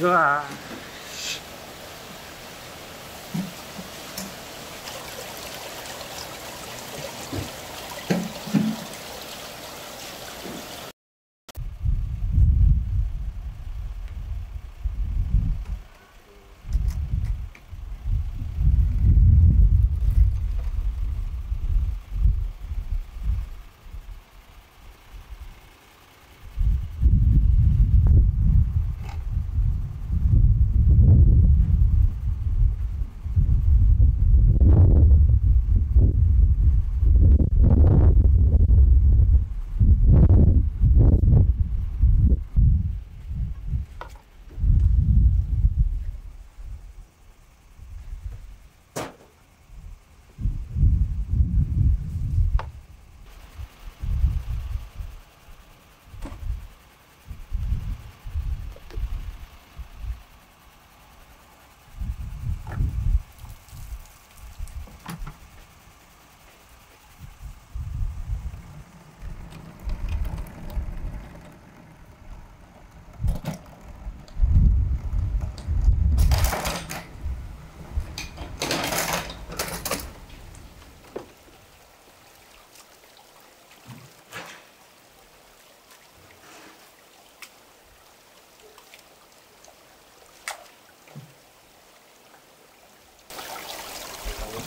으아.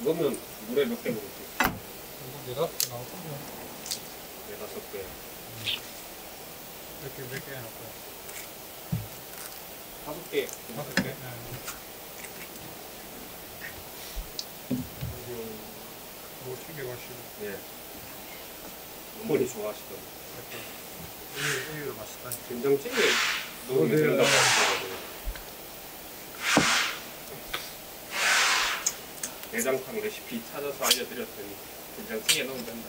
이거면 물에 몇 개 먹을 수 있어? 이거 네다섯 개 나올 거요 네 다섯 개. 이렇게 몇 개 해놓고 다섯 개. 다섯 개. 네. 그리고 뭐 튀겨가시고 예. 어머니 좋아하시던 이렇게 우유 우유를 맛있다. 된장찌개 넣으면 네. 된다고 하시더라고요. 내장탕 레시피 찾아서 알려드렸더니 된장찌개 넣으면 된다.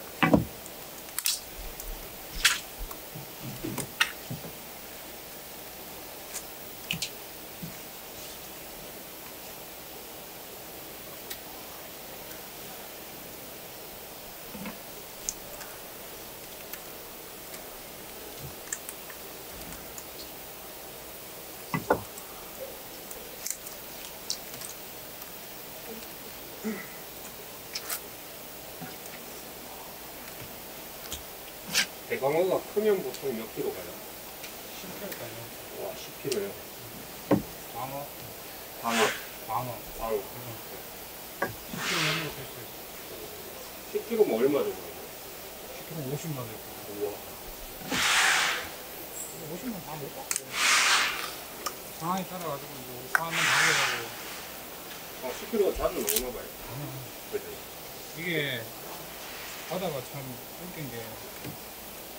광어가 크면 보통 몇 킬로 가요? 10kg까지. 와, 10킬로요. 광어, 광어. 광어. 광어. 10kg 넘는 거쓸수 있어. 10킬로면 얼마 정도? 10kg 50만 원. 우와. 50만 다못 받고. 상황에 따라가지고 뭐 사는 방법하고 아, 10킬로가 자주 나오나 봐요. 그죠? 이게 바다가 참 웃긴 게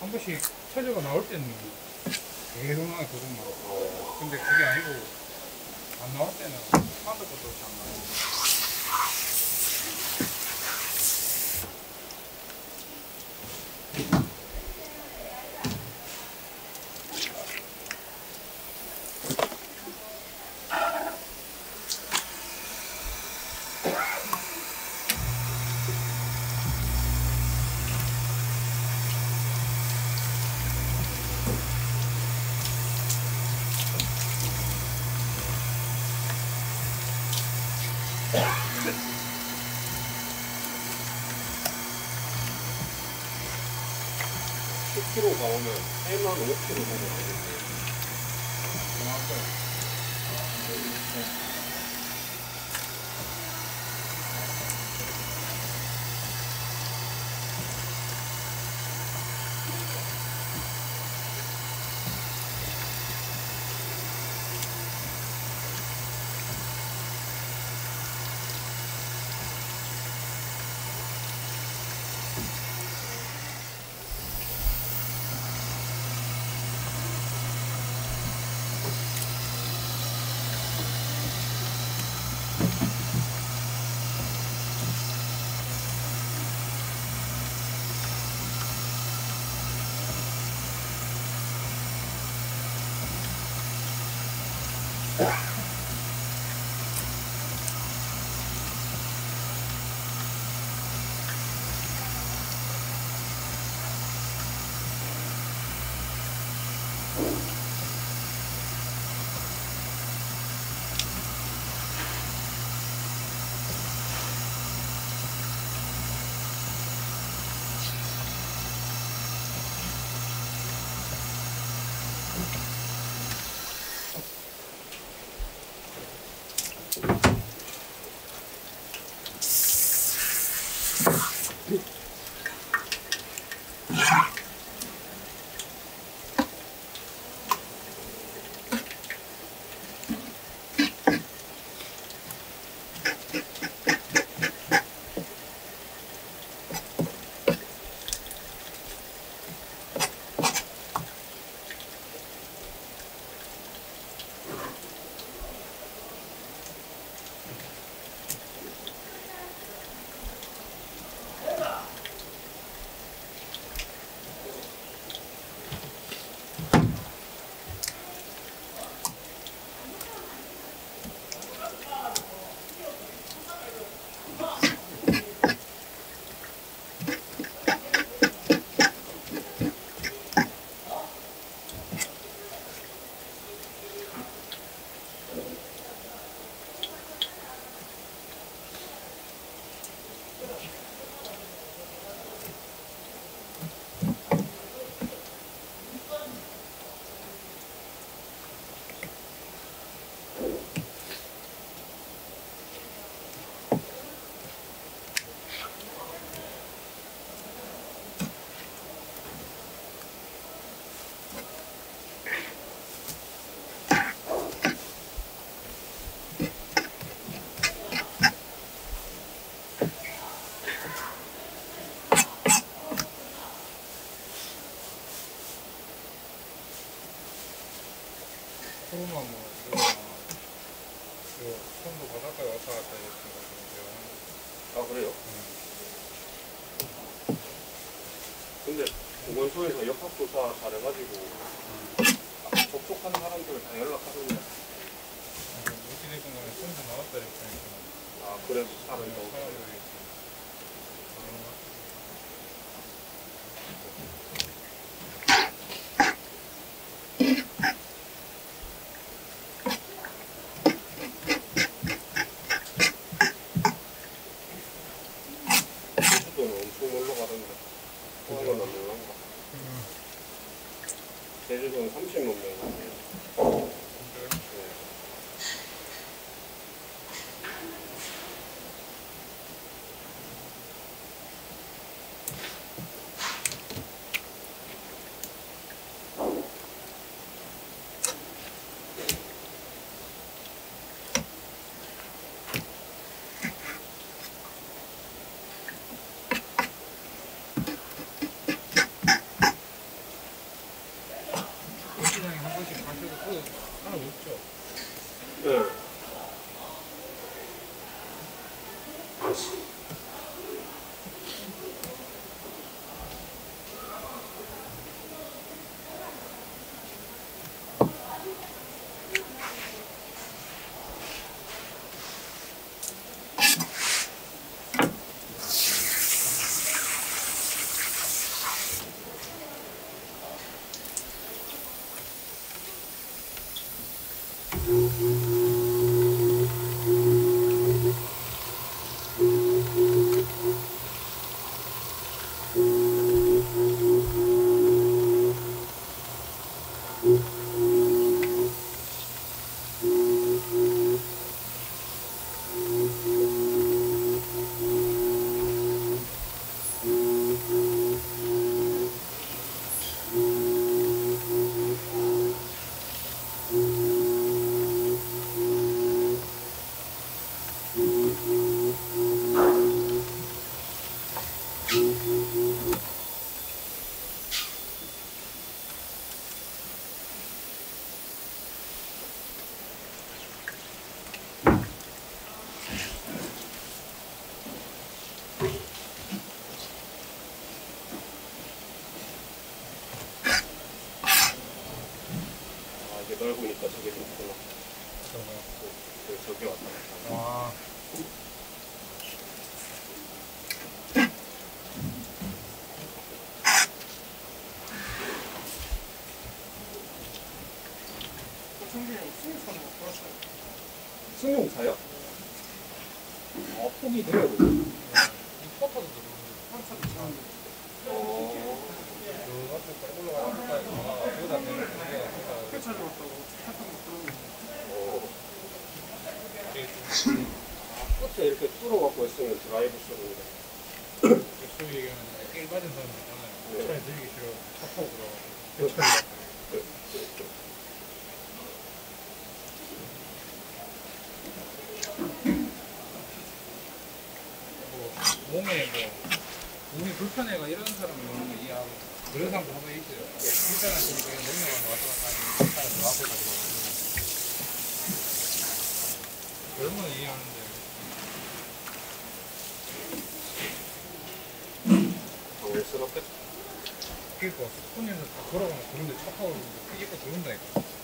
한 번씩 처져가 나올 때는 계속 나요 계속 나 어, 근데 그게 아니고 안 나올 때는 한도 것도 없이 안 나요 나오면 8만 5킬로 정도 Yeah. 그 손도 바닷가에 왔다 갔다 했으니까 아 그래요? 음. 근데 공원소에서 역학조사 잘해가지고 접촉하는 사람들 다 연락하던데 어찌됐건 간에 손도 나왔다 했으니까 아 그래서 사람이 더 사람 놀러 가던데 포항은 안 놀란가? 제주도는 30만 명이에요 네. 시장에 한 번씩 가셔도 그 하나 없죠 네. 아 승용차요? 어, 폭이 포터도 들어오는데. 어, 그 끝에 이렇게 뚫어갖고 있으면 드라이브 스루인데. 소위 얘기하는 길 빠진 사람들 있잖아요. 네. 차에 들기 싫어. 차 타고 들어가. 뭐 몸에 뭐 몸이 불편해가 이런 사람은 너무 이해하고 그런 사람도 한번 있어요. 불편하시니까 냉면만 왔다 갔다 하는 차에 들어가고 가지고 그런 건 이해하는데 당연스럽겠다. 그니까 손님들 다 걸어가면 그런데 차 타고 피기가 들어온다니까.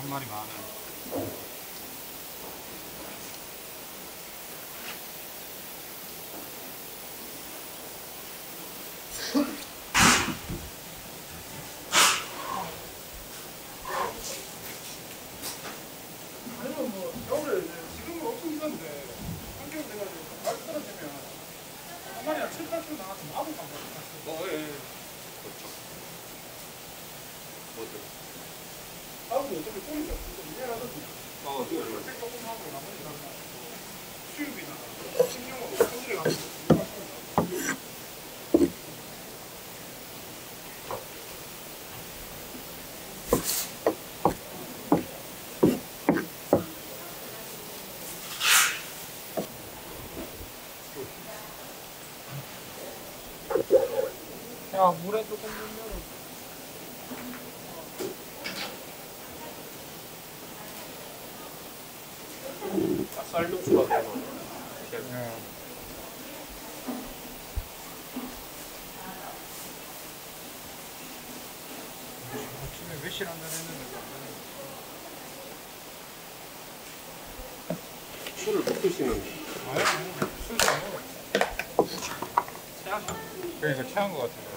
한 마리 많아요. 아니면 뭐 겨울에 이제 지금은 엄청 있는데 한겨울 돼가지고 날 떨어지면 한 마리 한 7, 8kg 나가서 아무 안 먹어 어, 예, 예. 그렇죠. 뭐죠? 아무도 어차피 꼬리가 좀 미안하거든요 어, 이거 색 조금 하고 나머지는 수육이나 식용으로 손질해 가지고 야, 물에 조금 넣으면. 아, 쌀육수가 되나? 네. 몇시 한잔 했는데. 술을 못 드시는 아니, 아니, 술도 안 먹어. 체하셔. 그러니까 체한 것 같아요.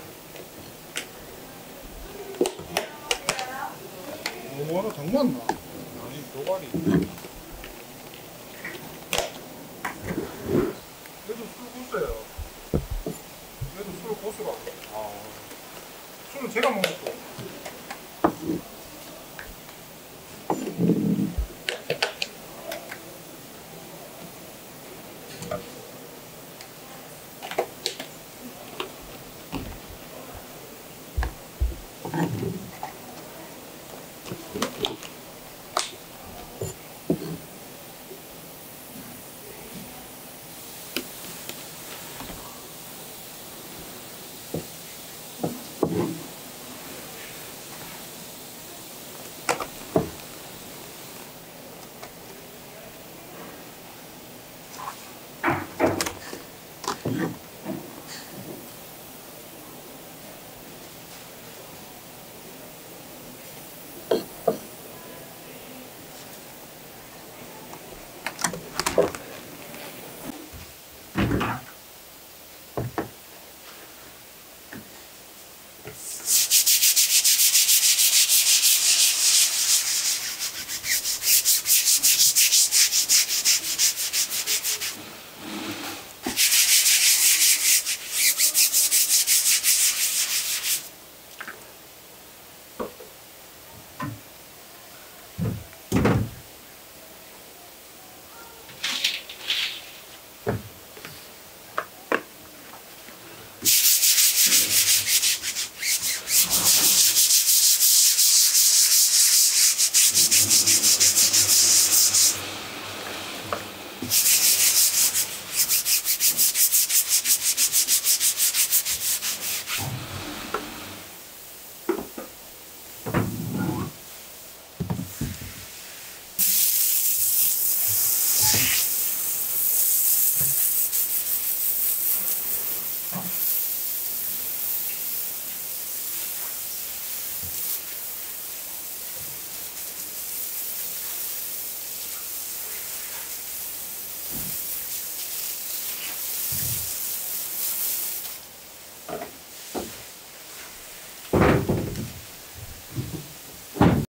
뭐하나 장난 나 아니, 노가리. 얘도 술 고수예요 얘도 술 고수라고 아, 술은 제가 먹었고 Thank you.